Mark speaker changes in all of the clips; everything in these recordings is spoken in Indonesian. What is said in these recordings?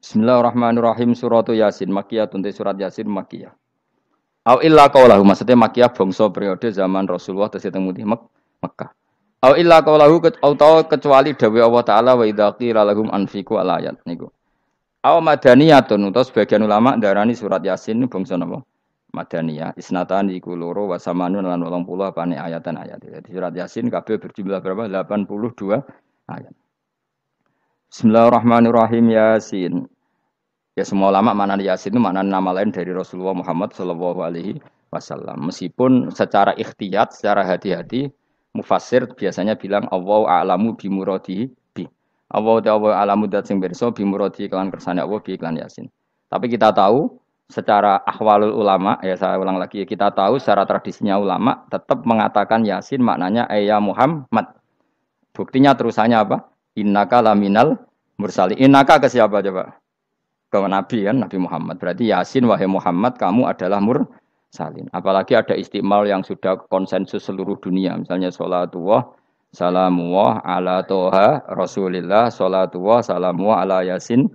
Speaker 1: Bismillahirrahmanirrahim suratu Yasin makiyah tunte surat Yasin makiyah. Au illa qaulahu maksudnya makiyah bangsa periode zaman Rasulullah tesih teng Mek Mekah. Au illa qaulahu atau kecuali dawuh Allah taala wa idza qila lahum anfiqu alayat niku. Au madaniyatun utawa sebagian ulama darani surat Yasin bangsa napa? Madaniyah isnatan iku loro wa samanun lan 80 apane ayatan ayat. Jadi surat Yasin kabeh berjumlah berapa? 82 ayat. Bismillahirrahmanirrahim Yasin. Ya semua ulama mana Yasin itu mana nama lain dari Rasulullah Muhammad Shallallahu Alaihi Wasallam. Meskipun secara ikhtiyat, secara hati-hati, mufassir biasanya bilang Allah a'lamu bimuradi bi. Allah ta'ala alamu dat sing berso bimuradi kelan kersane Allah bi iklan Yasin. Tapi kita tahu secara ahwalul ulama, ya saya ulang lagi, kita tahu secara tradisinya ulama tetap mengatakan Yasin maknanya ayah Muhammad. Buktinya terusannya apa? Innaka laminal mursali. Innaka ke siapa coba? Ke Nabi kan, Nabi Muhammad. Berarti Yasin wahai Muhammad kamu adalah mursalin. Apalagi ada istimal yang sudah konsensus seluruh dunia. Misalnya sholatullah, salamullah ala toha rasulillah, sholatullah, salamullah ala yasin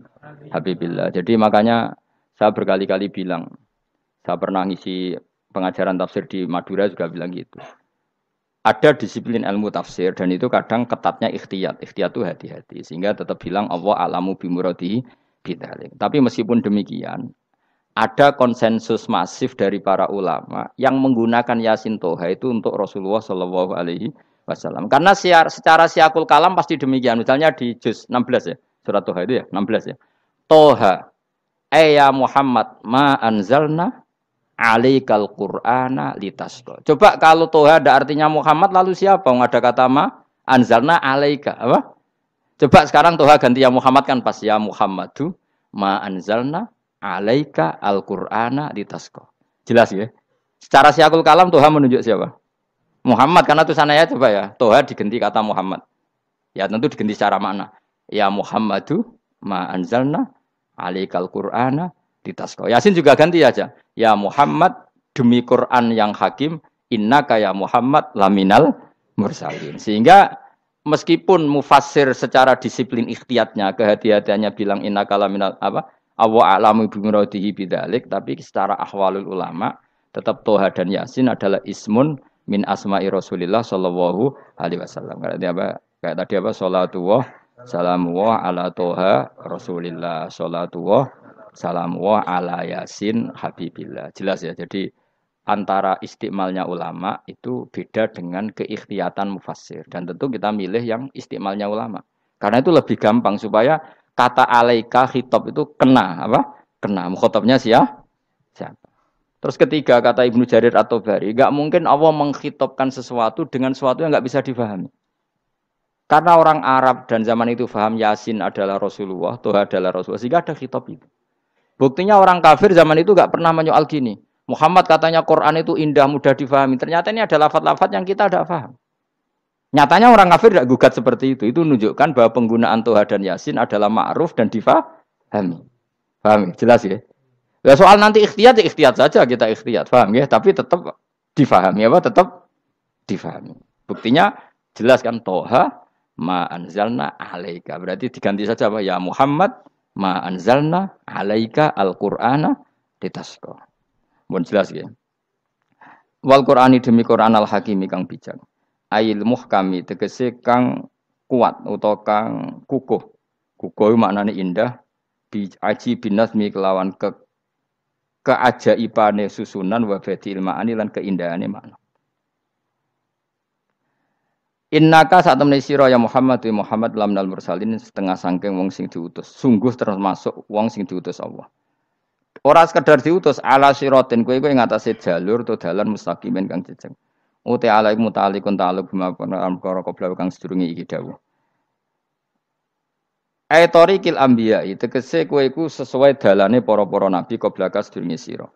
Speaker 1: habibillah. Jadi makanya saya berkali-kali bilang, saya pernah ngisi pengajaran tafsir di Madura juga bilang gitu ada disiplin ilmu tafsir dan itu kadang ketatnya ikhtiyat. Ikhtiyat itu hati-hati sehingga tetap bilang Allah alamu bimuradi bidalik. Tapi meskipun demikian, ada konsensus masif dari para ulama yang menggunakan Yasin Toha itu untuk Rasulullah Shallallahu Alaihi Wasallam. Karena siar, secara siakul kalam pasti demikian. Misalnya di juz 16 ya, surat Toha itu ya, 16 ya. Toha, ya Muhammad ma anzalna alaikal qur'ana litasqa. Coba kalau toha ada artinya Muhammad lalu siapa? Enggak ada kata ma anzalna alaika apa? Coba sekarang toha ganti ya Muhammad kan pas ya Muhammadu ma anzalna alaika al-qur'ana litasqa. Jelas ya? Secara siakul kalam toha menunjuk siapa? Muhammad karena tuh sana ya coba ya. Toha diganti kata Muhammad. Ya tentu diganti secara makna. Ya Muhammadu ma anzalna alaikal qur'ana ditasko. Yasin juga ganti aja. Ya Muhammad demi Quran yang hakim, inna kaya Muhammad laminal mursalin. Sehingga meskipun mufassir secara disiplin ikhtiyatnya, kehati-hatiannya bilang inna kalaminal apa? Awa alamu bimuradihi bidalik, tapi secara ahwalul ulama, tetap Toha dan Yasin adalah ismun min asma'i Rasulillah sallallahu alaihi wasallam. Kayak apa? Kayak tadi apa? Salatullah, salamullah ala Toha Rasulillah, salatullah, salam wa ala yasin habibillah. Jelas ya. Jadi antara istimalnya ulama itu beda dengan keikhtiatan mufassir. Dan tentu kita milih yang istimalnya ulama. Karena itu lebih gampang supaya kata alaika khitab itu kena apa? Kena. Mukhotabnya siapa? Siapa? Terus ketiga kata Ibnu Jarir atau Bari, nggak mungkin Allah mengkhitobkan sesuatu dengan sesuatu yang nggak bisa difahami. Karena orang Arab dan zaman itu faham Yasin adalah Rasulullah, Tuhan adalah Rasulullah, sehingga ada khitab itu. Buktinya orang kafir zaman itu gak pernah menyoal gini. Muhammad katanya Quran itu indah, mudah difahami. Ternyata ini ada lafat-lafat yang kita tidak paham. Nyatanya orang kafir tidak gugat seperti itu. Itu menunjukkan bahwa penggunaan Tuhan dan Yasin adalah ma'ruf dan difahami. Paham Jelas ya? Ya soal nanti ikhtiyat, ya ikhtiyat saja kita ikhtiyat. Paham ya? Tapi tetap difahami apa? Tetap difahami. Buktinya jelas kan Toha ma anzalna alaika. Berarti diganti saja apa? Ya Muhammad ma anzalna alaika al-Qur'ana ditasqa. Mun jelas ya. Wal Qur'ani demi Qur'an al-Hakimi kang bijak. Ail muhkami tegese kang kuat utawa kang kukuh. Kukuh maknane indah bi aji binasmi kelawan ke keajaibane susunan wa badi ilmaani lan keindahane makna. Innaka saat temen sira ya Muhammad wa Muhammad lam nal mursalin setengah sangking wong sing diutus. Sungguh termasuk wong sing diutus Allah. Ora sekedar diutus ala siratin kowe kowe ngatasé jalur to dalan mustaqimin kang jejeg. Uti ala iku mutalikun ta'aluk bima perkara qabla kang sedurunge iki dawuh. Aitorikil anbiya tegese kowe iku sesuai dalane para-para nabi qabla ka sedurunge sira.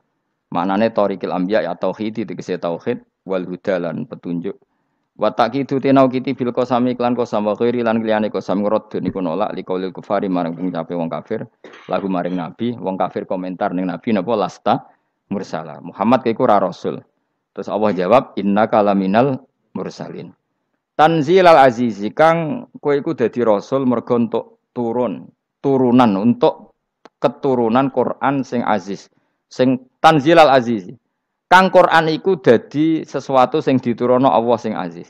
Speaker 1: Maknane torikil anbiya ya tauhid tegese tauhid wal huda lan petunjuk Wa taqidu tenau kiti bil qasami klan qasam wa ghairi lan liyane qasam ngrad niku nolak liqaulil kufari marang pengucape wong kafir lagu maring nabi wong kafir komentar ning nabi napa lasta mursala. Muhammad kaiku ora rasul. Terus Allah jawab innaka laminal mursalin. Tanzilal azizi kang kowe iku dadi rasul mergo untuk turun turunan untuk keturunan Quran sing aziz, sing tanzilal aziz. Kang Quran iku dadi sesuatu sing diturunno Allah sing aziz.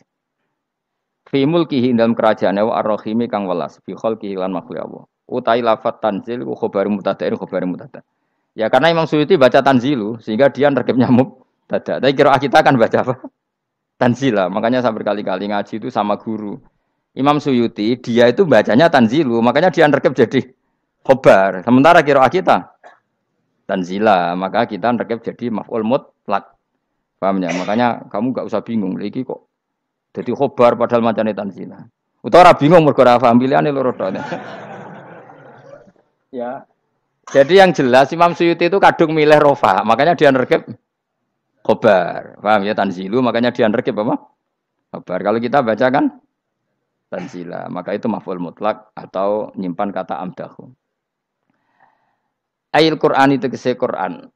Speaker 1: Fi mulkihi dalam kerajaan wa ar-rahimi kang welas fi khalqihi lan makhluk Allah. Utai lafat tanzil ku khabar mutada'in khabar mutada. Ya karena Imam Suyuti baca tanzilu sehingga dia nerkep nyamuk tada. Tapi kira kita akan baca apa? Tanzila. Makanya saya berkali-kali ngaji itu sama guru. Imam Suyuti dia itu bacanya tanzilu, makanya dia nerkep jadi khobar. Sementara kira kita tanzila, maka kita nerkep jadi maf'ul mutlak. Paham ya? Makanya kamu gak usah bingung lagi kok jadi khobar padahal macamnya tanzila. Utawa bingung mergo ora paham pilihane loro Ya. Jadi yang jelas Imam Suyuti itu kadung milih rofa, makanya dia nerkep khobar. Paham ya tanzilu, makanya dia nerkep apa? Khobar. Kalau kita baca kan tanzila, maka itu maf'ul mutlak atau nyimpan kata amdahu. Ayil Quran itu kese Quran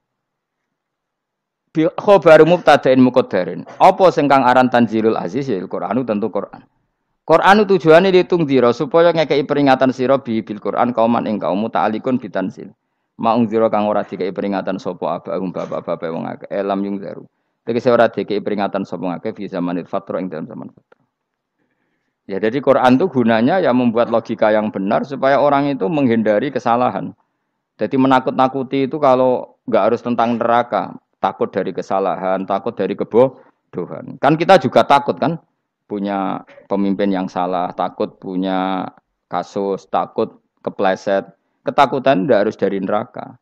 Speaker 1: khobaru mubtada'in muqaddarin. Apa sing kang aran tanzilul aziz ya Qur'anu tentu Qur'an. Qur'an tujuane ditung dira supaya ngekei peringatan sira bi bil Qur'an kauman ing kaum muta'alikun bitanzil. Maung dira kang ora dikei peringatan sapa abahum bapak-bapak wong akeh elam yung zaru. Tegese ora dikei peringatan sapa akeh fi zamanil fatra ing dalam zaman fatra. Ya jadi Quran itu gunanya ya membuat logika yang benar supaya orang itu menghindari kesalahan. Jadi menakut-nakuti itu kalau nggak harus tentang neraka, takut dari kesalahan, takut dari kebodohan. Kan kita juga takut kan punya pemimpin yang salah, takut punya kasus, takut kepleset. Ketakutan tidak harus dari neraka.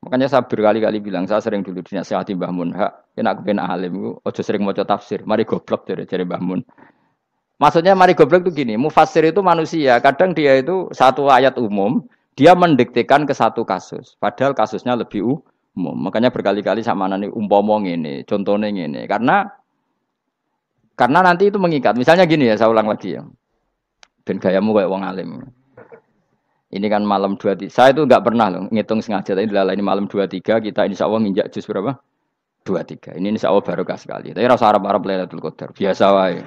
Speaker 1: Makanya saya berkali-kali bilang, saya sering dulu dinasihati Mbah Mun, enak kepen alim, ojo sering mau tafsir, mari goblok dari dari Mbah Mun. Maksudnya mari goblok itu gini, mufasir itu manusia, kadang dia itu satu ayat umum, dia mendiktekan ke satu kasus, padahal kasusnya lebih umum. Makanya berkali-kali sama nani umpomong ini, contohnya ini. Karena karena nanti itu mengikat. Misalnya gini ya, saya ulang lagi ya. Ben gayamu kayak wong alim. Ini kan malam dua tiga. Saya itu nggak pernah loh ngitung sengaja. Tapi adalah ini malam dua tiga kita insya Allah nginjak jus berapa? Dua tiga. Ini insya Allah barokah sekali. Tapi rasa Arab Arab Lailatul Qadar biasa wae.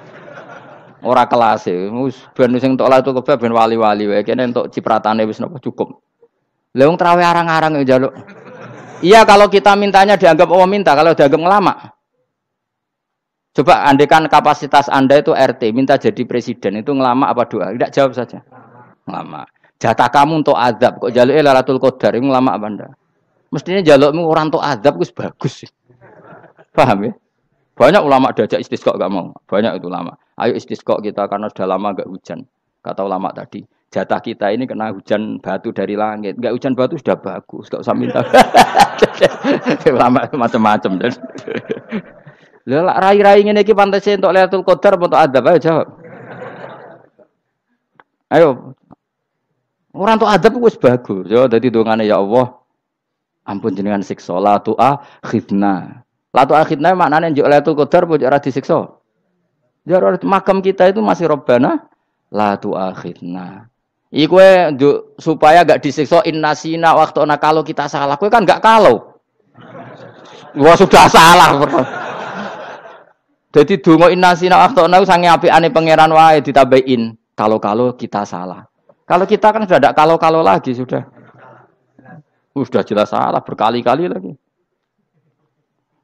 Speaker 1: Ora kelas e. Wis ben sing entuk Lailatul Qadar ben wali-wali wae. Kene entuk cipratane wis cukup. Lah wong traweh arang-arang ya jaluk. Iya kalau kita mintanya dianggap Allah minta, kalau dianggap ngelama. Coba andekan kapasitas Anda itu RT, minta jadi presiden, itu ngelama apa doa? Tidak jawab saja. Ngelama. Jatah kamu untuk adab, kok jaluk lalatul qadar, itu ngelama apa Anda? Mestinya jalukmu orang untuk adab, itu bagus. Paham ya? Banyak ulama diajak istisqa gak mau. Banyak itu ulama. Ayo istisqa kita karena sudah lama gak hujan. Kata ulama tadi jatah kita ini kena hujan batu dari langit. Enggak hujan batu sudah bagus, enggak usah minta. Lama macam-macam. Lah rai-rai ngene iki pantes entuk Lailatul Qadar apa adab ayo jawab. Ayo. Orang untuk adab wis bagus. Yo dadi dongane ya Allah. Ampun jenengan siksa la tu'a khidna. La tu'a khidna maknane njuk Lailatul Qadar apa ora disiksa? Ya makam kita itu masih robbana la tu'a Iku supaya gak disiksa innasina waktu ona kalau kita salah. Kue kan gak kalau. Wah sudah salah. Jadi dungo innasina waktu ona sange api ane pangeran wae ditabain. Kalau-kalau kita salah. Kalau kita kan sudah ada kalau-kalau lagi sudah. Sudah jelas salah berkali-kali lagi.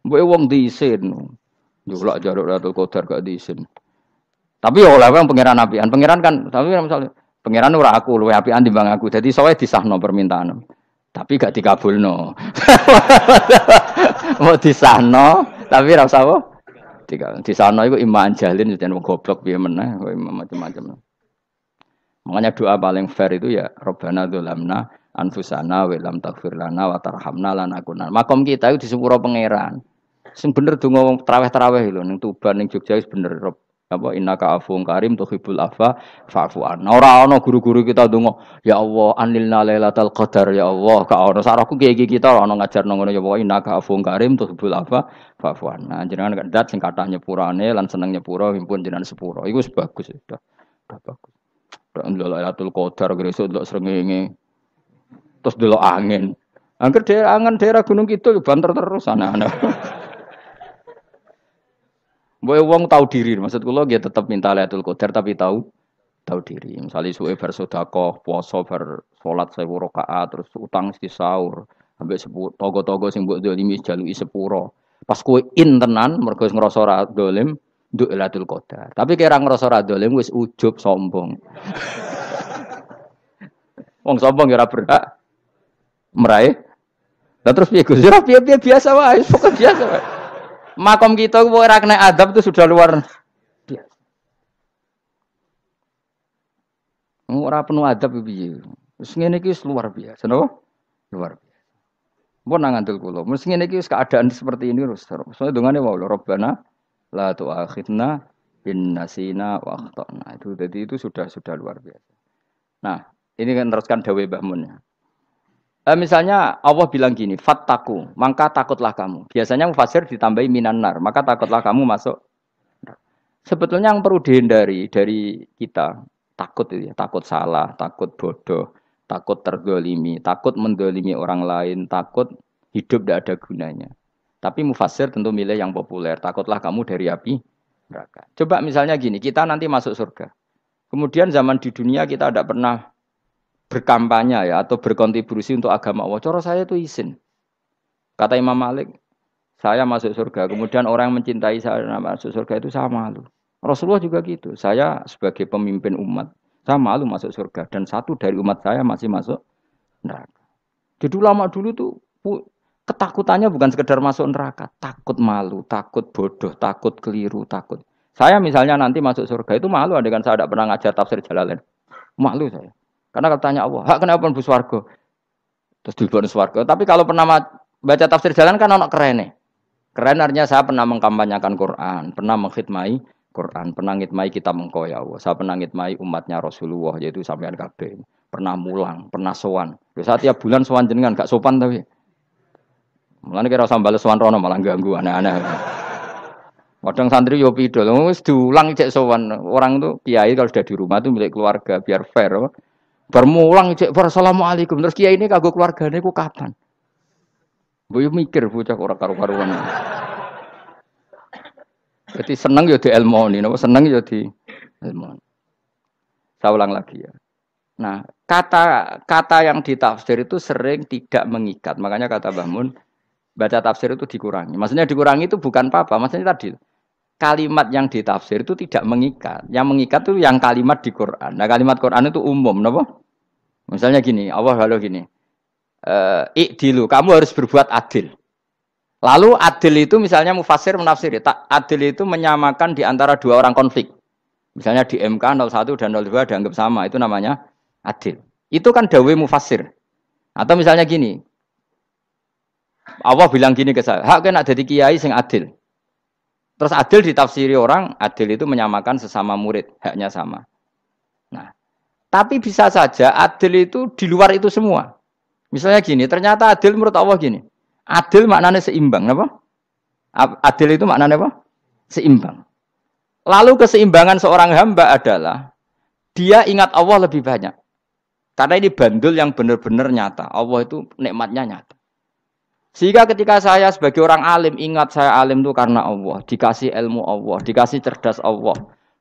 Speaker 1: Mbok wong diisin. Julak jaruk Ratul Qadar gak diisin. Tapi ya oleh pangeran apian. Pangeran kan tapi misalnya Pangeran ora aku, luwe apian timbang aku. Jadi soalnya disahno permintaan. Tapi gak dikabulno. Mau disahno, tapi ora usah? Tiga. Disahno iku iman jalin jadi wong goblok piye meneh, macam-macam. Makanya doa paling fair itu ya Robbana dzulamna anfusana wa lam taghfir lana wa tarhamna lanakunanna. Makom kita itu di sepuro pangeran. Sing bener donga traweh-traweh lho ning Tuban ning Jogja wis bener Rob apa innaka afuwun karim tuhibbul afa fa'fu an. Ora ana guru-guru kita donga, ya Allah anilna lailatul qadar ya Allah. Ka ono saraku kiye kita ora ngajar ngono ya Allah innaka afuwun karim tuhibbul afa fa'fu an. Nah, jenengan kandat sing kathah nyepurane lan seneng nyepuro himpun jenengan sepuro. Iku wis bagus sudah. Sudah bagus. Ndelok lailatul qadar gresuk ndelok srengenge. Terus ndelok angin. Angger daerah angen daerah Gunung Kidul banter terus anak-anak. Boy wong tahu diri, maksud kula dia tetap minta Lailatul Qadar tapi tahu tahu diri. Misalnya suwe bar sedekah, puasa bar sholat saya rakaat terus utang di sahur sampai sepuluh togo-togo sing buat dolimi jalui sepuro pas kue in tenan mergo ngerasa ora dolim nduk Lailatul Qadar tapi kira ngerasa ora dolim wis ujub sombong wong sombong ya ora meraih Nah terus piye Gus? Ya piye biasa wae, pokok biasa wae. Makom kita kok ora kena adab itu sudah luar biasa. Ora penuh adab piye. Wis ngene iki luar biasa, napa? Luar biasa. Mun nang ngandel kula, mesti ngene iki keadaan seperti ini terus. Soale dongane wae Rabbana la tu'akhidna in nasina wa akhtana. Itu jadi itu sudah sudah luar biasa. Nah, ini kan teruskan dawai Mbah Mun. Eh, misalnya Allah bilang gini, fattaku, maka takutlah kamu. Biasanya mufasir ditambahi minanar, maka takutlah kamu masuk. Sebetulnya yang perlu dihindari dari kita, takut ya, takut salah, takut bodoh, takut terdolimi, takut mendolimi orang lain, takut hidup tidak ada gunanya. Tapi mufasir tentu milih yang populer, takutlah kamu dari api neraka. Coba misalnya gini, kita nanti masuk surga. Kemudian zaman di dunia kita tidak pernah berkampanye ya atau berkontribusi untuk agama Allah. Coro saya itu izin. Kata Imam Malik, saya masuk surga. Kemudian orang yang mencintai saya masuk surga itu saya malu. Rasulullah juga gitu. Saya sebagai pemimpin umat, saya malu masuk surga. Dan satu dari umat saya masih masuk neraka. Jadi lama dulu tuh ketakutannya bukan sekedar masuk neraka, takut malu, takut bodoh, takut keliru, takut. Saya misalnya nanti masuk surga itu malu, dengan saya tidak pernah ngajar tafsir Jalalain. Malu saya. Karena kalau tanya Allah, hak kenapa pun swarga? Terus dibon swarga. Tapi kalau pernah baca tafsir jalan kan anak keren nih. Keren artinya saya pernah mengkampanyakan Quran, pernah mengkhidmai Quran, pernah ngitmai kita engkau ya Allah. Saya pernah ngitmai umatnya Rasulullah yaitu sampean kabeh. Pernah mulang, pernah sowan. Saya tiap bulan sowan jenengan gak sopan tapi. Mulane kira usah bales sowan rono malah ganggu aneh-aneh. Kadang santri yo pidol, wis diulang cek sowan. Orang tuh kiai kalau sudah di rumah tuh milik keluarga biar fair. Bermulang cek assalamualaikum. Terus kiai ini kagok keluargane ku kapan? Gue mikir bocah orang karu-karuan. Jadi seneng ya di ilmu ini, seneng ya di ilmu. Saya ulang lagi ya. Nah, kata kata yang ditafsir itu sering tidak mengikat. Makanya kata Bahmun, baca tafsir itu dikurangi. Maksudnya dikurangi itu bukan apa-apa. Maksudnya tadi kalimat yang ditafsir itu tidak mengikat. Yang mengikat itu yang kalimat di Quran. Nah, kalimat Quran itu umum, napa? Misalnya gini, Allah lalu gini, uh, ikdilu, kamu harus berbuat adil. Lalu adil itu misalnya mufasir menafsir, tak adil itu menyamakan di antara dua orang konflik. Misalnya di MK 01 dan 02 dianggap sama, itu namanya adil. Itu kan dawe mufasir. Atau misalnya gini, Allah bilang gini ke saya, hak kan ada kiai sing adil. Terus adil ditafsiri orang, adil itu menyamakan sesama murid, haknya sama. Nah, tapi bisa saja adil itu di luar itu semua. Misalnya gini, ternyata adil menurut Allah gini. Adil maknanya seimbang, apa? Adil itu maknanya apa? Seimbang. Lalu keseimbangan seorang hamba adalah dia ingat Allah lebih banyak. Karena ini bandul yang benar-benar nyata. Allah itu nikmatnya nyata. Sehingga ketika saya sebagai orang alim ingat saya alim itu karena Allah, dikasih ilmu Allah, dikasih cerdas Allah,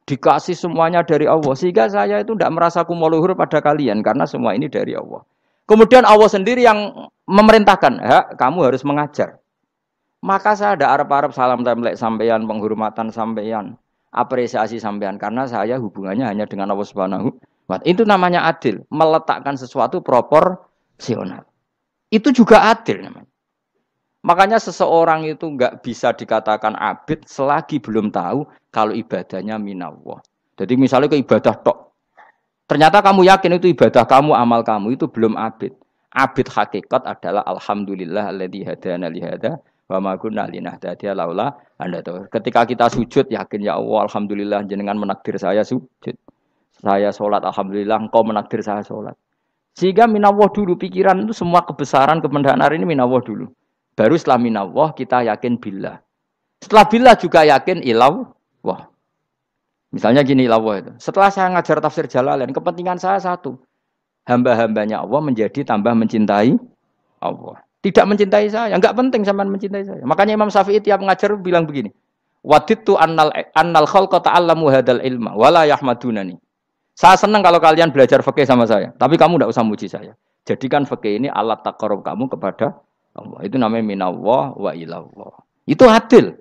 Speaker 1: Dikasih semuanya dari Allah. Sehingga saya itu tidak merasa kumuluhur pada kalian. Karena semua ini dari Allah. Kemudian Allah sendiri yang memerintahkan. Ya, kamu harus mengajar. Maka saya ada Arab-Arab salam templek sampeyan, penghormatan sampeyan, apresiasi sampeyan. Karena saya hubungannya hanya dengan Allah Subhanahu wa Itu namanya adil. Meletakkan sesuatu proporsional. Itu juga adil namanya. Makanya seseorang itu nggak bisa dikatakan abid selagi belum tahu kalau ibadahnya minallah. Jadi misalnya ke ibadah tok. Ternyata kamu yakin itu ibadah kamu, amal kamu itu belum abid. Abid hakikat adalah alhamdulillah alladzi hadana li hada wa ma kunna linahtadiya laula anda tahu. Ketika kita sujud yakin ya Allah alhamdulillah jenengan menakdir saya sujud. Saya sholat alhamdulillah engkau menakdir saya sholat. Sehingga minallah dulu pikiran itu semua kebesaran kemendahan hari ini minallah dulu. Baru setelah minallah kita yakin billah. Setelah billah juga yakin ilaw. Wah. Misalnya gini ilawah itu. Setelah saya ngajar tafsir Jalalain, kepentingan saya satu. Hamba-hambanya Allah menjadi tambah mencintai Allah. Tidak mencintai saya, enggak penting sama mencintai saya. Makanya Imam Syafi'i tiap ngajar bilang begini. Waditu annal annal khalqa ta'allamu hadal ilma wala yahmadunani. Saya senang kalau kalian belajar fikih sama saya, tapi kamu tidak usah muji saya. Jadikan fikih ini alat takarub kamu kepada Allah. Itu namanya minallah wa ilallah. Itu adil.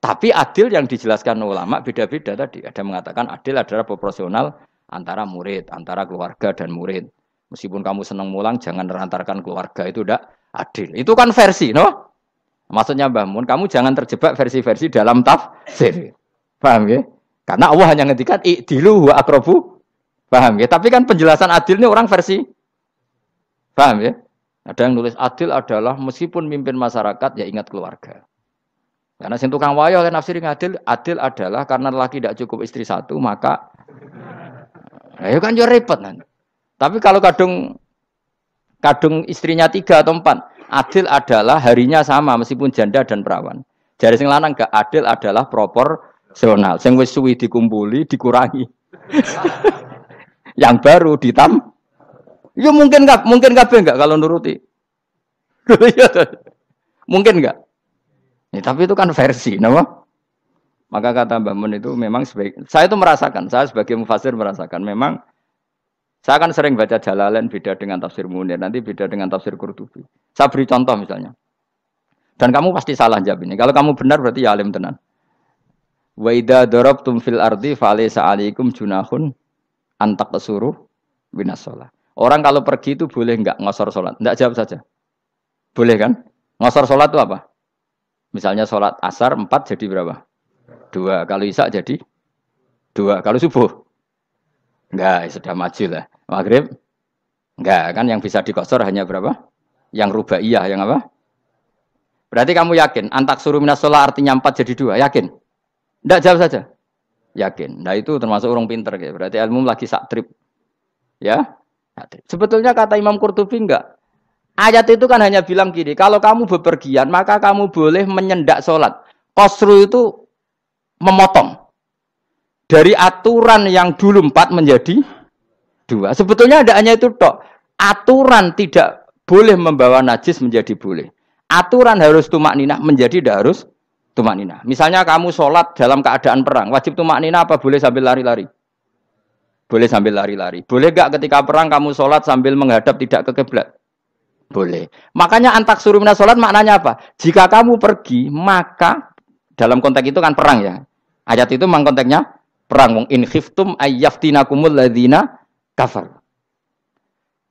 Speaker 1: Tapi adil yang dijelaskan ulama beda-beda tadi. Ada mengatakan adil adalah proporsional antara murid, antara keluarga dan murid. Meskipun kamu senang mulang, jangan merantarkan keluarga itu tidak adil. Itu kan versi, no? Maksudnya Mbah Mun, kamu jangan terjebak versi-versi dalam tafsir. Paham ya? Karena Allah hanya ngendikan i'dilu wa akrobu. Paham ya? Tapi kan penjelasan adil ini orang versi. Paham ya? Ada yang nulis adil adalah meskipun mimpin masyarakat ya ingat keluarga. Karena sing tukang wayo oleh nafsir adil, adil adalah karena laki tidak cukup istri satu maka ya kan yo repot nanti. Tapi kalau kadung kadung istrinya tiga atau empat, adil adalah harinya sama meskipun janda dan perawan. Jadi sing lanang gak adil adalah propor Rasional. Sing wis suwi dikumpuli dikurangi. yang baru ditam. Ya mungkin nggak, mungkin kabeh nggak kalau nuruti. Iya mungkin nggak. Ya, tapi itu kan versi, nama. Maka kata Mbak Mun itu memang sebaik, saya itu merasakan, saya sebagai mufasir merasakan memang saya akan sering baca Jalalain beda dengan tafsir Munir, nanti beda dengan tafsir Qurtubi. Saya beri contoh misalnya. Dan kamu pasti salah jawab ini. Kalau kamu benar berarti ya alim tenan. Wa idza darabtum fil ardi falaysa alaikum junahun antak kesuruh binas sholat. Orang kalau pergi itu boleh enggak ngosor sholat? Enggak jawab saja. Boleh kan? Ngosor sholat itu apa? Misalnya sholat asar empat jadi berapa? Dua. Kalau isak jadi dua. Kalau subuh? Enggak, sudah maju lah. Maghrib? Enggak, kan yang bisa dikosor hanya berapa? Yang rubaiyah, yang apa? Berarti kamu yakin antak suruh minas sholat artinya empat jadi dua? Yakin? Tidak jawab saja. Yakin. Nah itu termasuk orang pinter. Ya. Berarti ilmu lagi sak trip. Ya. Sebetulnya kata Imam Qurtubi enggak. Ayat itu kan hanya bilang gini. Kalau kamu bepergian maka kamu boleh menyendak sholat. Kosru itu memotong. Dari aturan yang dulu empat menjadi dua. Sebetulnya ada hanya itu tok. Aturan tidak boleh membawa najis menjadi boleh. Aturan harus tumak nina menjadi tidak harus tumak nina. Misalnya kamu sholat dalam keadaan perang, wajib tumak nina apa boleh sambil lari-lari? Boleh sambil lari-lari. Boleh gak ketika perang kamu sholat sambil menghadap tidak ke kiblat? Boleh. Makanya antak suruh mina sholat maknanya apa? Jika kamu pergi, maka dalam konteks itu kan perang ya. Ayat itu memang konteksnya perang. In khiftum ayyaftinakumul ladina kafar.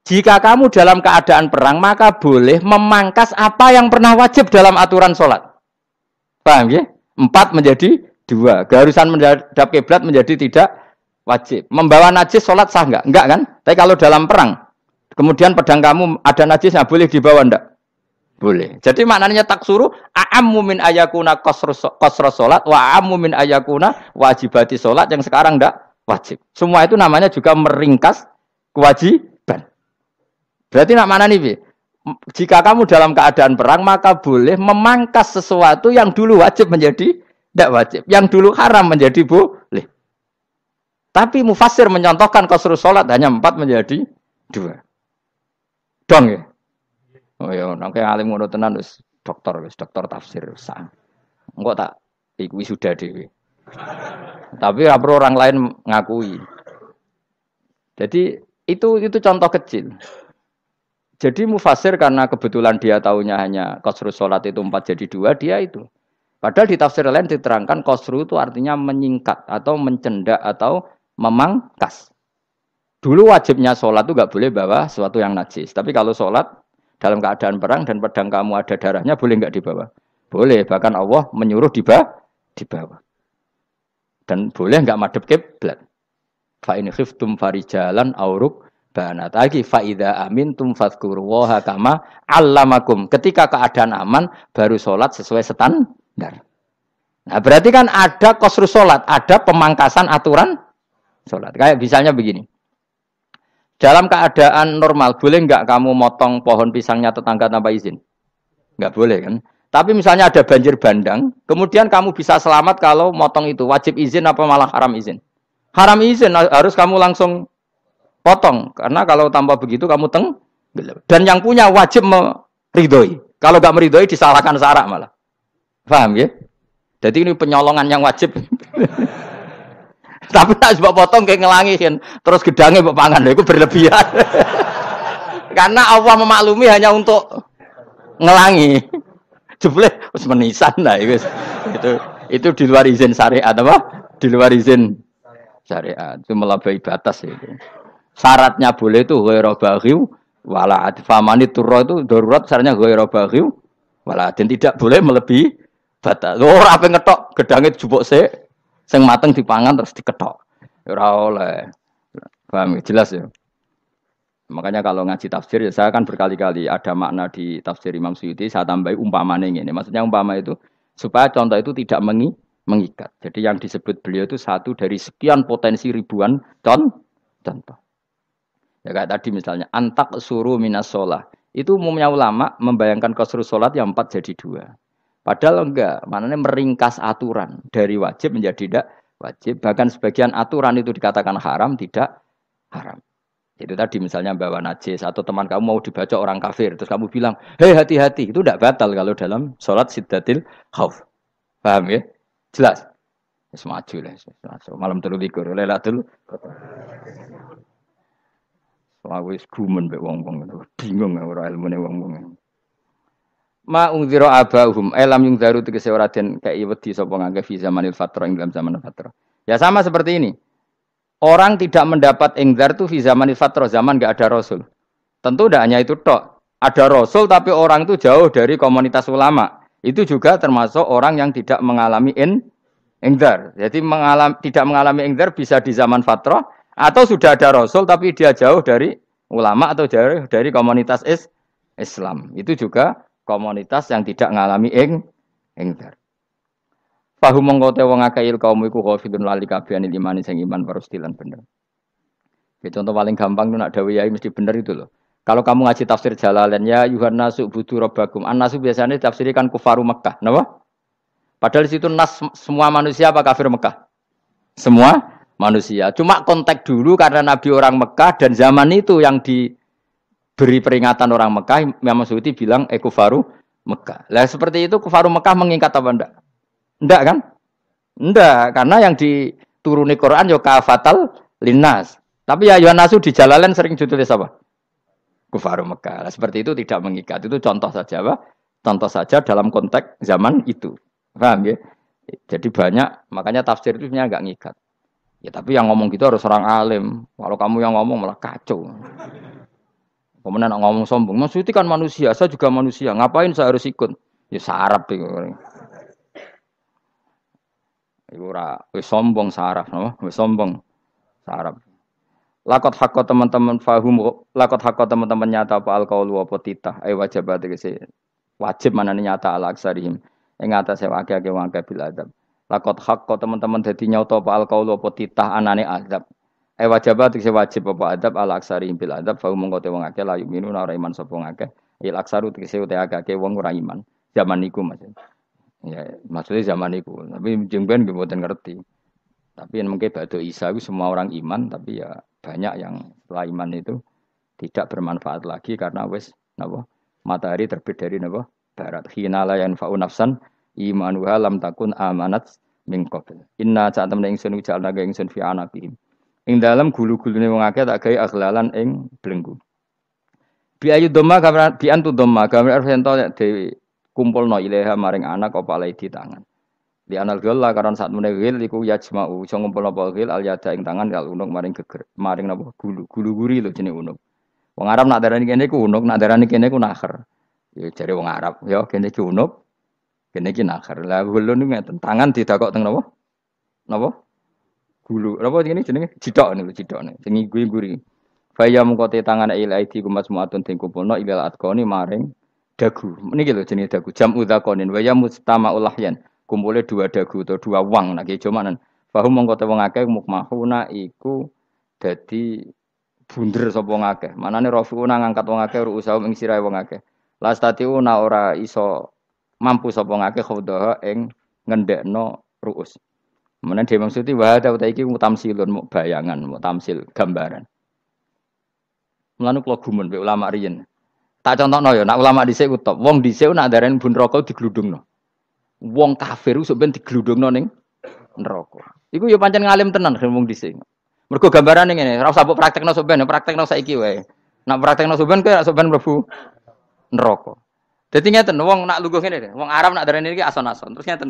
Speaker 1: Jika kamu dalam keadaan perang, maka boleh memangkas apa yang pernah wajib dalam aturan sholat. Paham ya? Empat menjadi dua. Keharusan menghadap kiblat menjadi tidak wajib. Membawa najis sholat sah enggak? Enggak kan? Tapi kalau dalam perang, kemudian pedang kamu ada najisnya, boleh dibawa enggak? Boleh. Jadi maknanya tak suruh a'ammu min ayakuna kosro sholat wa min ayakuna wajibati sholat yang sekarang enggak wajib. Semua itu namanya juga meringkas kewajiban. Berarti nak mana nih, jika kamu dalam keadaan perang maka boleh memangkas sesuatu yang dulu wajib menjadi tidak wajib, yang dulu haram menjadi boleh. Tapi mufasir menyontohkan kosru sholat hanya empat menjadi dua. Dong ya. Oh ya, nanti alim ngono tenan wis dokter wis dokter tafsir sah. Enggak tak iku sudah dewi. Tapi apa orang lain ngakui. Jadi itu itu contoh kecil. Jadi mufasir karena kebetulan dia tahunya hanya kosru sholat itu empat jadi dua, dia itu. Padahal di tafsir lain diterangkan kosru itu artinya menyingkat atau mencendak atau memangkas. Dulu wajibnya sholat itu nggak boleh bawa sesuatu yang najis. Tapi kalau sholat dalam keadaan perang dan pedang kamu ada darahnya boleh nggak dibawa? Boleh. Bahkan Allah menyuruh dibawa. dibawa. Dan boleh nggak madep kiblat. Fa in khiftum farijalan auruk banat lagi faida amin tum kama allamakum ketika keadaan aman baru sholat sesuai standar nah berarti kan ada kosru sholat ada pemangkasan aturan sholat. Kayak misalnya begini. Dalam keadaan normal boleh nggak kamu motong pohon pisangnya tetangga tanpa izin? Nggak boleh kan? Tapi misalnya ada banjir bandang kemudian kamu bisa selamat kalau motong itu. Wajib izin apa malah haram izin? Haram izin harus kamu langsung potong. Karena kalau tanpa begitu kamu teng dan yang punya wajib meridoi kalau gak meridoi disalahkan sarak malah. Paham ya? Jadi ini penyolongan yang wajib Tapi tak sebab potong kayak ngelangi kan. Terus gedangnya mbok pangan itu berlebihan. Karena Allah memaklumi hanya untuk ngelangi. Jebule wis menisan lah itu. Itu itu di luar izin syariat apa? Di luar izin syariat. Itu melampaui batas itu. Syaratnya boleh itu ghairu baghiw wala famani turro itu darurat syaratnya ghairu baghiw wala dan tidak boleh melebihi batas. Ora apa ngetok gedangnya jupuk sik Sing mateng dipangan terus diketok. Ora oleh. Paham ya? Jelas ya. Makanya kalau ngaji tafsir ya saya kan berkali-kali ada makna di tafsir Imam Suyuti saya tambahi umpamanya ini. Maksudnya umpama itu supaya contoh itu tidak mengi, mengikat. Jadi yang disebut beliau itu satu dari sekian potensi ribuan con, contoh. Ya kayak tadi misalnya antak suruh minas sholah. Itu umumnya ulama membayangkan kosru sholat yang empat jadi dua. Padahal enggak, maknanya meringkas aturan dari wajib menjadi tidak wajib. Bahkan sebagian aturan itu dikatakan haram, tidak haram. Itu tadi misalnya bawa najis atau teman kamu mau dibaca orang kafir, terus kamu bilang, hei hati-hati, itu tidak batal kalau dalam sholat sidatil khauf. Paham ya? Jelas? Semaju lah. Malam telu likur, lelatul. Aku wis gumen mbek wong-wong bingung ora ilmune wong-wong ma abahum. Elam yung daru tegese ora den kei wedi sapa ngangge fi ing dalam zaman fatra ya sama seperti ini. Orang tidak mendapat ingzar tuh fi zamanil fatra zaman enggak ada rasul. Tentu tidak hanya itu tok. Ada rasul tapi orang itu jauh dari komunitas ulama. Itu juga termasuk orang yang tidak mengalami in jadi mengalami tidak mengalami ingzar bisa di zaman fatra atau sudah ada rasul tapi dia jauh dari ulama atau jauh dari komunitas is Islam. Itu juga komunitas yang tidak ngalami ing ingdar. Fahu mongko te wong akeh il kaum iku khafidun lali kabehane imani sing iman parustilan bener. Ya, contoh paling gampang tuh nak dawe yai mesti bener itu loh. Kalau kamu ngaji tafsir Jalalain ya Yuhan nasu budu robbakum. An nasu biasanya tafsirkan kufaru Mekah, napa? Padahal di situ nas semua manusia apa kafir Mekah? Semua manusia. Cuma kontak dulu karena Nabi orang Mekah dan zaman itu yang di beri peringatan orang Mekah, Imam Suyuti bilang eh, Mekah. Lah seperti itu kufaru Mekah mengikat apa enggak? Enggak kan? Enggak, karena yang dituruni Quran yo kafatal linnas. Tapi ya Yohanasu di jalalan sering ditulis apa? Kufaru Mekah. Lah, seperti itu tidak mengikat. Itu contoh saja, apa? Contoh saja dalam konteks zaman itu. Paham ya? Jadi banyak, makanya tafsir itu enggak ngikat. Ya tapi yang ngomong gitu harus orang alim. Kalau kamu yang ngomong malah kacau. Kemudian ngomong sombong, Suti kan manusia, saya juga manusia. Ngapain saya harus ikut? Ya sarap itu. Iku ora wis sombong saraf, no? Wis sombong saraf. Lakot hakko teman-teman fahum, lakot hakko teman-teman nyata apa alkaulu apa titah, eh wajib tegese wajib mana nyata ala aksarihim. Ing atase wake-wake wangke bil adab. Lakot hakko teman-teman dadi nyata apa alkaulu apa titah anane azab. Eh wajibat sing wajib apa adab ala aksari bil adab fa mongko te wong akeh la yuminu ora iman sapa akeh. Il aksaru akeh wong ora iman. Zaman niku Mas. Ya maksudnya zaman niku. Tapi jengben nggih mboten ngerti. Tapi yang mungkin batu Isa itu semua orang iman, tapi ya banyak yang setelah iman itu tidak bermanfaat lagi karena wes napa matahari terbit dari napa barat. Hina la yanfa'u nafsan imanuha lam takun amanat min qabl. Inna sa'atam ingsun ujalna ingsun fi anaqihim. Ing dalam gulu-gulune wong akeh tak gawe aghlalan ing belenggu. Bi ayu dhamma gambar bi antu dhamma ento dhewe kumpulno ilaha maring anak apa di tangan. Di anal lah karon saat meneh gil iku yajma'u iso ngumpulno apa gil al yada ing tangan kal unuk maring geger maring napa gulu gulu guri lho jenenge unuk. Wong Arab nak darani kene ku unuk, nak darani kene ku nakher. Ya jare wong Arab, ya kene ki unuk, kene ki nakher. Lah gulu niku tangan didakok teng napa? Napa? Gulu. Apa ini jenenge? Cidok niku cidok nih. Sing guri-guri. Faya mengkote tangan il aidi kumas muatun ting kumpulno ilal atkoni maring dagu. Niki lho jenenge dagu. Jam udzakonin waya mustama ulahyan. Kumpulnya dua dagu atau dua wang nak kijo manan. Fahum mengkote wong akeh mukmahuna iku dadi bunder sapa wong akeh. Manane rafiuna ngangkat wong akeh ruusaum ing sirahe wong akeh. Lastatiuna ora iso mampu sapa wong akeh khodaha ing ngendekno ruus. Kemudian dia maksudnya wah ada utai iki mutamsilun mau bayangan, mau tamsil gambaran. Mulane kula gumun be ulama riyen. Tak contohno ya, nak ulama dhisik ku top. Wong dhisik nak darani bun rokok digludungno. Wong kafir sok ben digludungno ning neraka. Iku yo pancen ngalim tenan ngomong dhisik. Mergo gambaran ngene, ora usah mbok praktekno soben, praktekno saiki wae. Nak praktekno soben kowe soben mlebu neraka. Dadi ngeten, wong nak lungguh ngene, wong Arab nak darani iki ason-ason. Terus ngeten.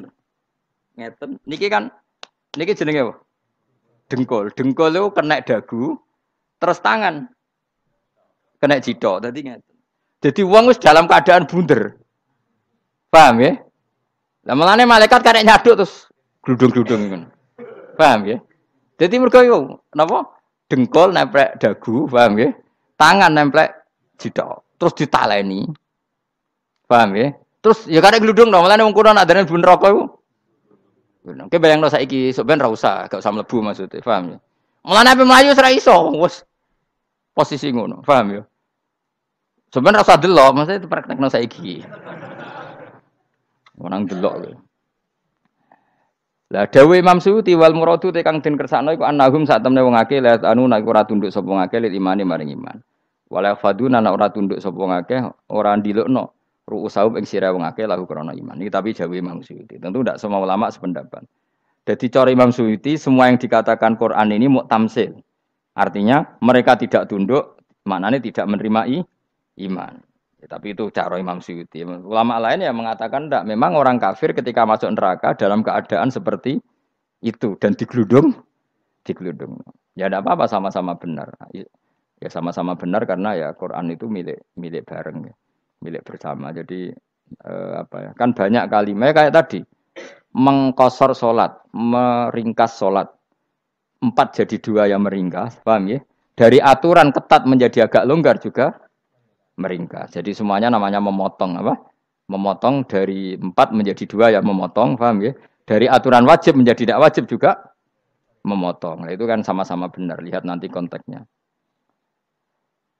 Speaker 1: Ngeten. Niki kan niki jenenge apa? Dengkul. Dengkul itu kena dagu, terus tangan kena cidok. Dadi ngeten. Jadi wong wis dalam keadaan bunder. Paham ya? Lah malane malaikat karek nyaduk terus gludung-gludung ngono. Paham ya? Jadi mergo yo napa? Dengkul nempel dagu, paham ya? Tangan nempel jidok. Terus ditaleni. Paham ya? Terus ya karek gludung dong, mulane wong kuno nak dene rokok. Oke bayangno saiki sok ben ra usah, gak usah mlebu maksudnya, paham ya? Mulane ape mlayu ora iso, wis posisi ngono, paham ya? Sebenarnya rasa delok, maksudnya itu praktekno saiki. Orang delok lho. Lah dawuh Imam Suyuti wal muradu te kang den kersakno iku annahum sak temne wong akeh la anu nek ora tunduk sapa lil imani maring iman. Wala faduna ora tunduk sapa akeh ora ndilukno ru'usahum ing sira wong akeh lahu krana iman. Iki tapi dawuh Imam Suyuti. Tentu tidak semua ulama sependapat. Jadi cara Imam Suyuti semua yang dikatakan Quran ini mau tamsil. Artinya mereka tidak tunduk, maknanya tidak menerima iman. Ya, tapi itu cara Imam Suyuti. Ulama lain yang mengatakan tidak. Memang orang kafir ketika masuk neraka dalam keadaan seperti itu dan digeludung, digeludung. Ya tidak apa-apa sama-sama benar. Ya sama-sama benar karena ya Quran itu milik milik bareng, ya. Milik bersama. Jadi eh, apa ya? Kan banyak kalimat kayak tadi mengkosor sholat, meringkas sholat. Empat jadi dua yang meringkas, paham ya? Dari aturan ketat menjadi agak longgar juga meringkas. Jadi semuanya namanya memotong apa? Memotong dari empat menjadi dua ya memotong, paham ya? Dari aturan wajib menjadi tidak wajib juga memotong. Nah, itu kan sama-sama benar. Lihat nanti konteksnya.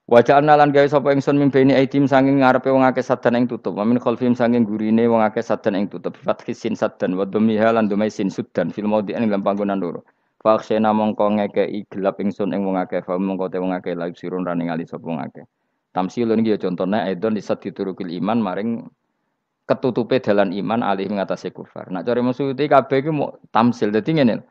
Speaker 1: Wajah analan gawe sapa ingsun mimpeni aidim sanging ngarepe wong akeh sadan ing tutup. Wamin khalfim sanging gurine wong akeh sadan ing tutup. Fathi sin sadan wa dhamiha lan dhumai sin sudan fil maudhi ing dalam panggonan loro. Fa mongko ngekeki gelap ingsun ing wong akeh fa mongko te wong akeh laib sirun raning ali sapa wong akeh. Tamsilun iki ya contone aidon disat diturukil iman maring ketutupe dalan iman alih mengatasi kufar. Nak cari maksudnya kabeh iki mau tamsil. Dadi ngene.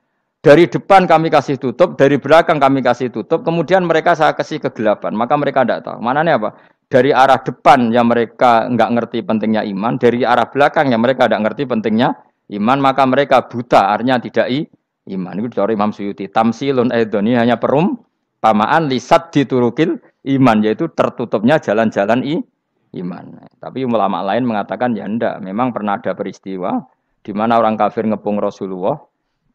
Speaker 1: Dari depan kami kasih tutup, dari belakang kami kasih tutup, kemudian mereka saya kasih kegelapan. Maka mereka tidak tahu. Mana nih apa? Dari arah depan yang mereka nggak ngerti pentingnya iman, dari arah belakang yang mereka tidak ngerti pentingnya iman, maka mereka buta, artinya tidak i, iman. Itu dari Imam Suyuti. Tamsilun edoni hanya perum, pamaan lisat diturukil iman yaitu tertutupnya jalan-jalan i iman. Tapi ulama lain mengatakan ya ndak, memang pernah ada peristiwa di mana orang kafir ngepung Rasulullah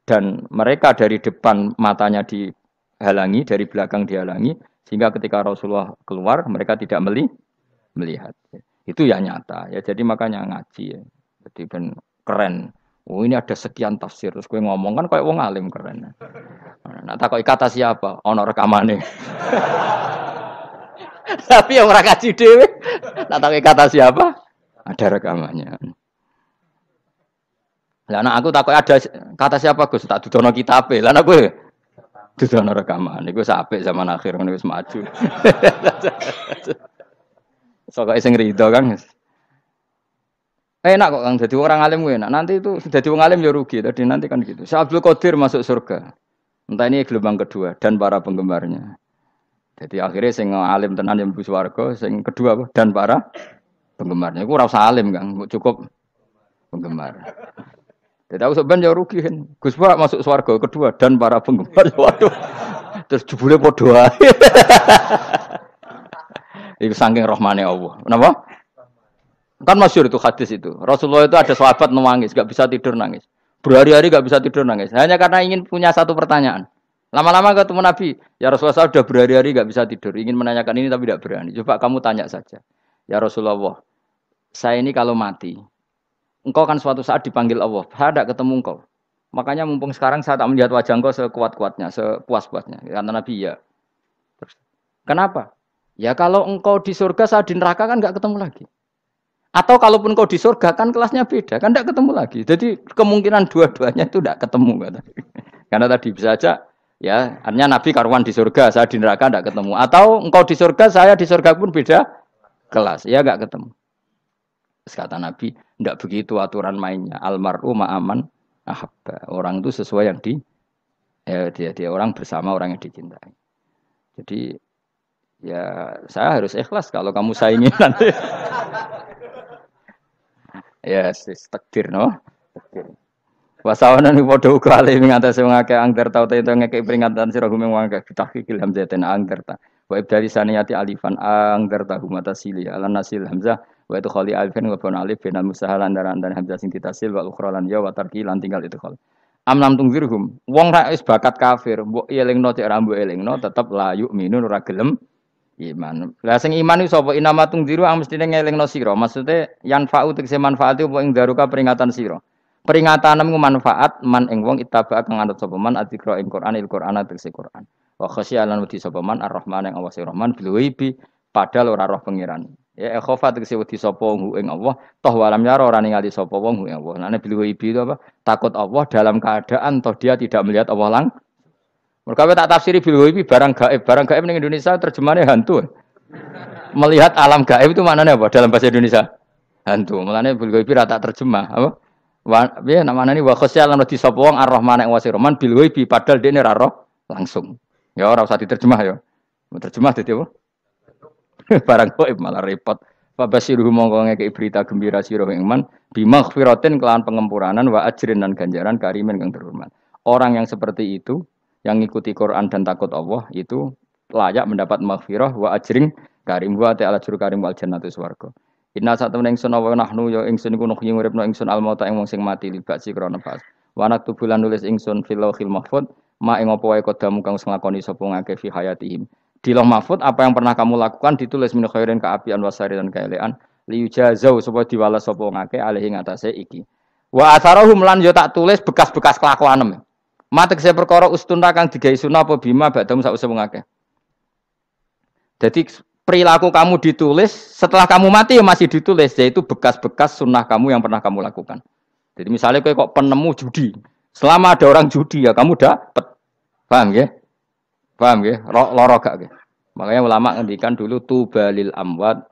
Speaker 1: dan mereka dari depan matanya dihalangi, dari belakang dihalangi sehingga ketika Rasulullah keluar mereka tidak meli melihat. Itu ya nyata ya. Jadi makanya ngaji ya. Jadi ben keren. Oh ini ada sekian tafsir terus gue ngomong kan kayak wong alim keren. Nah, tak kata siapa? Ono rekamane. Tapi yang orang kaji dewe, nak tahu kata siapa? Ada rekamannya. Lah anak aku takut ada kata siapa Gus tak dudono kitab Lah anak gue dudono rekaman. Iku sampai zaman akhir ngono wis maju. Sok sing rido kan. Enak kok Kang jadi orang alim gue enak. Nanti itu jadi orang alim ya rugi. Tadi nanti kan gitu. Syekh Abdul Qadir masuk surga. Entah ini gelombang kedua dan para penggemarnya. Jadi akhirnya sing alim tenan yang bu warga, sing kedua dan para penggemarnya. Aku rasa alim kan, cukup penggemar. Jadi aku sebenarnya rugi kan. Gus Pak masuk swarga kedua dan para penggemar. Waduh. Terus jebule podo ae. Iku saking rohmane Allah. Kenapa? Kan masyur itu hadis itu. Rasulullah itu ada sahabat nangis, gak bisa tidur nangis. Berhari-hari gak bisa tidur nangis. Hanya karena ingin punya satu pertanyaan. Lama-lama ketemu Nabi, ya Rasulullah saya sudah berhari-hari gak bisa tidur, ingin menanyakan ini tapi tidak berani. Coba kamu tanya saja. Ya Rasulullah, saya ini kalau mati, engkau kan suatu saat dipanggil Allah, saya ketemu engkau. Makanya mumpung sekarang saya tak melihat wajah engkau sekuat-kuatnya, sepuas-puasnya. Karena Nabi ya. Terus, kenapa? Ya kalau engkau di surga, saya di neraka kan nggak ketemu lagi. Atau kalaupun engkau di surga kan kelasnya beda, kan tidak ketemu lagi. Jadi kemungkinan dua-duanya itu tidak ketemu. Karena tadi bisa saja Ya, artinya Nabi karuan di surga, saya di neraka tidak ketemu. Atau engkau di surga, saya di surga pun beda kelas. Ya nggak ketemu. Terus kata Nabi, tidak begitu aturan mainnya. Almaru ma'aman ahabba. Orang itu sesuai yang di Ya dia dia orang bersama orang yang dicintai. Jadi ya saya harus ikhlas kalau kamu saingi nanti. ya yes, takdir no. Takdir. Wasawana ni padha uga ale akeh angger tau te ngekek peringatan sira gumeng wong akeh tahqiqil hamzatin angger ta. Wa ibdali saniyati alifan angger ta humata sili ala nasil hamzah wa itu khali alifan wa bin alif bin musahal andaran dan hamzah sing ditasil wa ukhra lan ya wa tarki lan tinggal itu khali. Am lam tungzirhum wong ra wis bakat kafir mbok elingno cek ra mbok elingno tetep la yu'minun ora gelem iman. Lah sing iman iku sapa inama tungziru ang mestine ngelingno sira. Maksude yan fa'u tegese manfaat apa ing daruka peringatan sira. Peringatan manfaat man ing wong ittaba kang anut sapa man adzikra ing Quran il Quran tegese Quran. Wa khasya lan wedi sapa man ar-Rahman ing Allah Rahman bil padahal ora roh pangeran. Ya khofa tegese wedi sapa hu ing Allah toh walam yara ora ningali sapa wong hu ing Allah. Nah bil ghaibi itu apa? Takut Allah dalam keadaan toh dia tidak melihat Allah lang. Mereka tak tafsiri bil ghaibi barang gaib. Barang gaib ning Indonesia terjemahannya hantu. Melihat alam gaib itu maknanya apa dalam bahasa Indonesia? Hantu. Mulane bil ghaibi rata terjemah apa? Wa piye namane wa khosya lan di sapa wong Ar-Rahman yang wasir Rahman bil ghaibi padahal dene ra langsung. Ya ora usah diterjemah ya. Terjemah dadi apa? Barang gaib malah repot. Fabasiruhu mongko ngeke berita gembira sira ing man bimaghfiratin kelawan pengempuranan wa ajrin dan ganjaran karimin kang terhormat. Orang yang seperti itu yang ngikuti Quran dan takut Allah itu layak mendapat maghfirah wa ajrin karim wa ta'ala juru karim wal jannatu swarga. Inna saat temen ingsun awa nahnu ya ingsun iku nuhyi nguripno ingsun al mauta ing wong sing mati libak si krana pas. Wa naktubu lan nulis ingsun fil lauhil mahfud ma ing apa wae kodamu kang nglakoni sapa ngake fi hayatihim. Di loh mahfud apa yang pernah kamu lakukan ditulis min khairin kaapian wasari dan kaelean liyujazau supaya diwales sapa ngake alih ing atase iki. Wa atharahum lan yo tak tulis bekas-bekas kelakuanem. Matek saya perkara ustuna kang digawe sunah apa bima badam sak usah ngake. Jadi perilaku kamu ditulis, setelah kamu mati ya masih ditulis, yaitu bekas-bekas sunnah kamu yang pernah kamu lakukan. Jadi misalnya kok penemu judi, selama ada orang judi ya kamu dapat, paham ya? Paham ya? Loro gak ya? Makanya ulama ngendikan dulu tubalil amwat,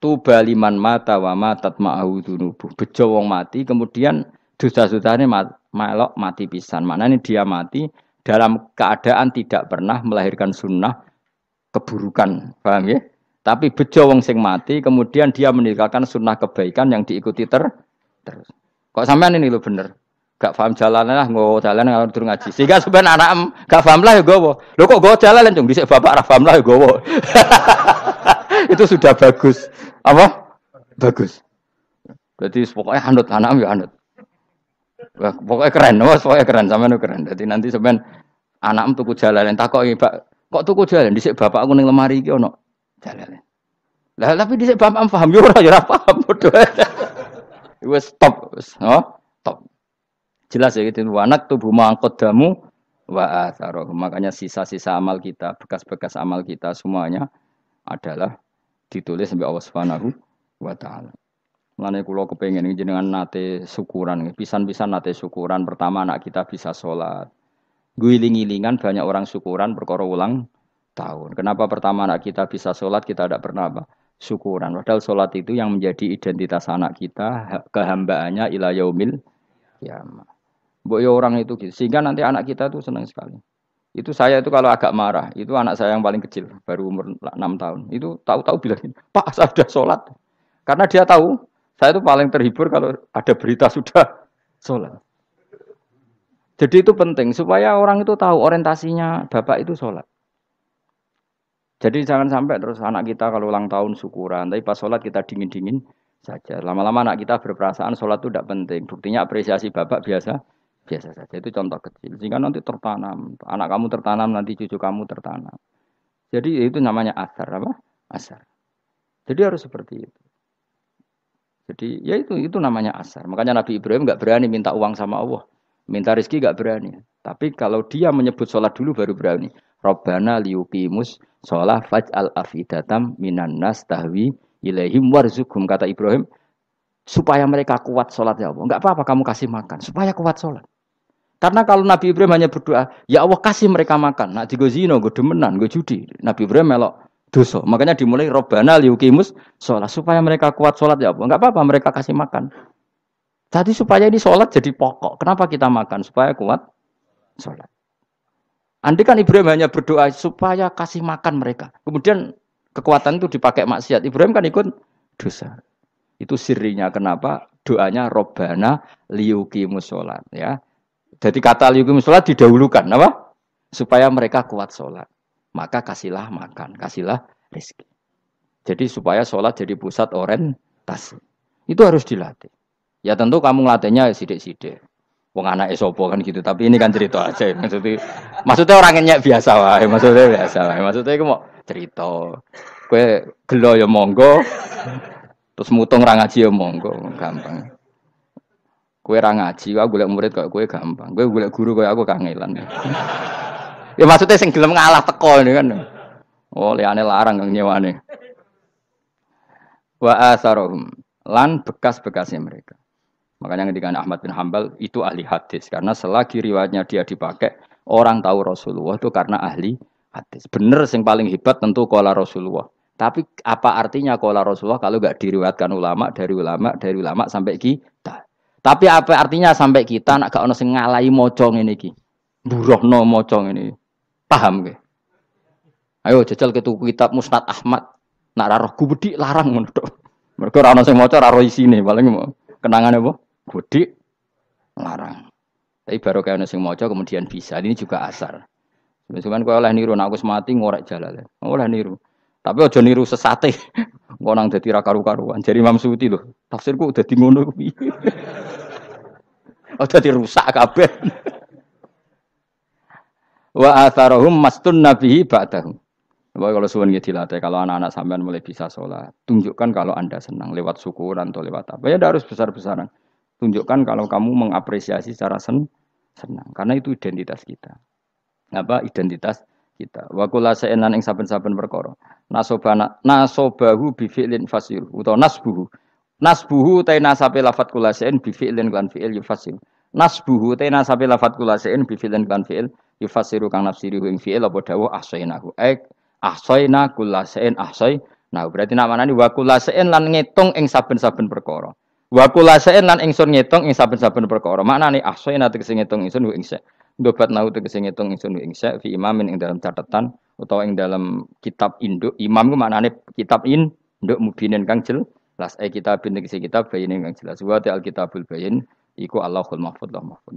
Speaker 1: tubaliman mata wa matat ma'ahu dunubu. Bejo wong mati, kemudian dosa-dosanya melok mati pisan. Ini dia mati dalam keadaan tidak pernah melahirkan sunnah keburukan, paham ya? Tapi bejo wong sing mati, kemudian dia meninggalkan sunnah kebaikan yang diikuti ter terus. Kok sampean ini lo bener? Gak paham jalan lah, nggak jalan kalau turun ngaji. Sehingga sebenarnya anak em gak paham lah ya gue. Lo kok gue jalan cung? Bisa bapak rafam paham lah ya gue. Itu sudah bagus. Apa? Bagus. Berarti pokoknya anut anak ya anut. Pokoknya keren, wah, pokoknya keren, sama keren. Jadi nanti sebenarnya anak em tuku jalan, takut pak Kok tuku jalan dhisik bapak aku ning lemari iki ono jalan. Lah tapi dhisik bapak paham yo ora ya ora paham padha. Wis stop, oh, stop. Jelas ya gitu. Wanak tubuh mangkodamu wa atharoh. Makanya sisa-sisa amal kita, bekas-bekas amal kita semuanya adalah ditulis sampai Allah Subhanahu wa taala. Mulane kula kepengin jenengan nate syukuran, pisan-pisan nate syukuran. Pertama anak kita bisa sholat, guling-gilingan banyak orang syukuran perkara ulang tahun. Kenapa pertama anak kita bisa sholat kita tidak pernah apa? Syukuran. Padahal sholat itu yang menjadi identitas anak kita, kehambaannya ila kiamah. Ya orang itu gitu. Sehingga nanti anak kita itu senang sekali. Itu saya itu kalau agak marah, itu anak saya yang paling kecil, baru umur 6 tahun. Itu tahu-tahu bilang, Pak saya sudah sholat. Karena dia tahu, saya itu paling terhibur kalau ada berita sudah sholat. Jadi itu penting supaya orang itu tahu orientasinya bapak itu sholat. Jadi jangan sampai terus anak kita kalau ulang tahun syukuran, tapi pas sholat kita dingin-dingin saja. Lama-lama anak kita berperasaan sholat itu tidak penting. Buktinya apresiasi bapak biasa, biasa saja. Itu contoh kecil. Sehingga nanti tertanam, anak kamu tertanam, nanti cucu kamu tertanam. Jadi itu namanya asar apa? Asar. Jadi harus seperti itu. Jadi ya itu itu namanya asar. Makanya Nabi Ibrahim nggak berani minta uang sama Allah. Minta rezeki gak berani. Tapi kalau dia menyebut sholat dulu baru berani. Robbana liuqimus sholat faj'al afidatam minan nas tahwi ilaihim warzukum. Kata Ibrahim, supaya mereka kuat sholat ya Allah. Enggak apa-apa kamu kasih makan, supaya kuat sholat. Karena kalau Nabi Ibrahim hanya berdoa, ya Allah kasih mereka makan. Nak digo zino, gue demenan, gue judi. Nabi Ibrahim melok dosa. Makanya dimulai Robbana liuqimus sholat. Supaya mereka kuat sholat ya Allah. Enggak apa-apa mereka kasih makan. Tadi supaya ini sholat jadi pokok. Kenapa kita makan? Supaya kuat sholat. Andai kan Ibrahim hanya berdoa supaya kasih makan mereka. Kemudian kekuatan itu dipakai maksiat. Ibrahim kan ikut dosa. Itu sirinya kenapa doanya Robbana liuki musolat ya. Jadi kata liuki musolat didahulukan apa? Supaya mereka kuat sholat. Maka kasihlah makan, kasihlah rezeki. Jadi supaya sholat jadi pusat orientasi. Itu harus dilatih. Ya tentu kamu ngelatihnya sidik-sidik. Wong anak esopo kan gitu, tapi ini kan cerita aja. Maksudnya, maksudnya orangnya biasa wae, maksudnya biasa wae. Maksudnya itu mau cerita. Kue gelo ya monggo, terus mutung ra ngaji ya monggo, gampang. Kue ra ngaji, aku golek murid kok kue gampang. Kue golek guru kok aku kangelan. ya maksudnya sing gelem ngalah teko ini kan. Oh, liane larang kang nyewane. Wa asarohum lan bekas-bekasnya mereka. Makanya ketika Ahmad bin Hambal itu ahli hadis karena selagi riwayatnya dia dipakai orang tahu Rasulullah itu karena ahli hadis. Bener yang paling hebat tentu kola Rasulullah. Tapi apa artinya kola Rasulullah kalau nggak diriwayatkan ulama dari ulama dari ulama sampai kita? Tapi apa artinya sampai kita nak gak ono sing ngalai mocong ini ki? Burohno mocong ini. Paham ke? Ayo jajal ke kitab Musnad Ahmad. Nak roh gubedi larang ngono Mereka ora ono sing maca ora isine paling kenangan apa? Gede larang. Tapi baru kayak sing maca kemudian bisa. Ini juga asar. Sebenarnya kau oleh niru, aku semati ngorek jalan. Oleh niru. Tapi ojo niru sesate. Kau nang ra karu-karuan. Jadi Imam Suti loh. Tafsirku udah di ngono. Oh dadi rusak kabeh. Wa atharahum mastun nabihi ba'dahum. Pokoknya kalau suwun gitu dilatih, kalau anak-anak sampean mulai bisa sholat, tunjukkan kalau anda senang lewat syukuran atau lewat apa. Ya harus besar-besaran. Tunjukkan kalau kamu mengapresiasi secara sen senang. Karena itu identitas kita. Apa identitas kita. Wa kula sa'enan ing saben-saben perkara. Nasobana nasobahu bi fi'lin fasir utawa nasbuhu. Nasbuhu ta nasabe lafat kula sa'en bi fi'lin lan fi'il yufasir. Nasbuhu ta nasabe lafat kula sa'en bi fi'lin lan fi'il yufasiru kang nafsiri ing fi'il apa dawuh ahsainahu. Ek ahsaina kula sa'en ahsai. Nah, berarti nama nani wa kula sa'en lan ngitung ing saben-saben perkara. Wa kulasain lan ingsun ngitung ing saben-saben perkara. Maknane ahsayna tegese ngitung ingsun wa ingsa. Dobat nau tegese ngitung ingsun wa ingsa fi imamin ing dalam catatan utawa ing dalam kitab induk. Imam ku maknane kitab induk mubinin kang jelas. Eh kitab tegese kitab bayin kang jelas. Wa al kitabul bayin iku Allahul mahfuz lah mahfuz.